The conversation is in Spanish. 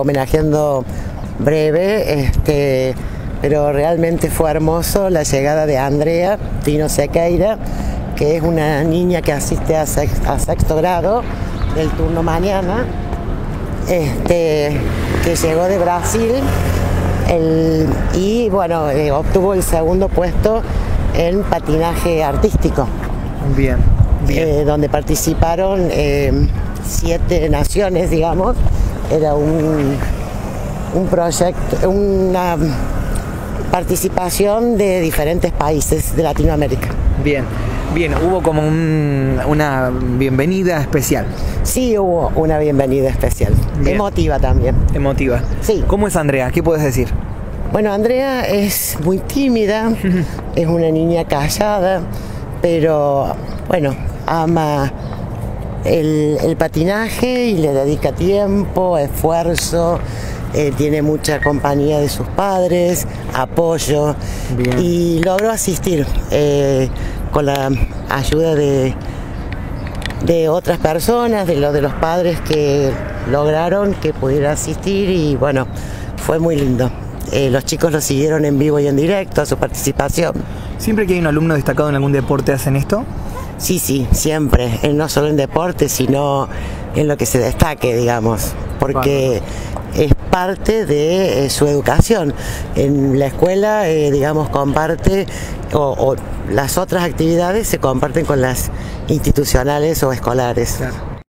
homenajeando breve, este, pero realmente fue hermoso la llegada de Andrea Tino Sequeira, que es una niña que asiste a, sexto grado del turno mañana, este, que llegó de Brasil y bueno, eh, obtuvo el segundo puesto en patinaje artístico. Bien, bien. Eh, donde participaron eh, siete naciones, digamos, era un, un proyecto, una participación de diferentes países de Latinoamérica. Bien, bien, hubo como una bienvenida especial. Sí, hubo una bienvenida especial. Emotiva también. Emotiva. Sí. ¿Cómo es Andrea? ¿Qué puedes decir? Bueno, Andrea es muy tímida, es una niña callada, pero bueno, ama el, patinaje y le dedica tiempo, esfuerzo, eh, tiene mucha compañía de sus padres, apoyo y logró asistir eh, con la ayuda de, de otras personas, de, lo, de los padres que lograron que pudiera asistir y bueno, fue muy lindo. Eh, los chicos lo siguieron en vivo y en directo a su participación. ¿Siempre que hay un alumno destacado en algún deporte hacen esto? Sí, sí, siempre, no solo en deporte, sino en lo que se destaque, digamos, porque es parte de eh, su educación. En la escuela, eh, digamos, comparte, o, las otras actividades se comparten con las institucionales o escolares.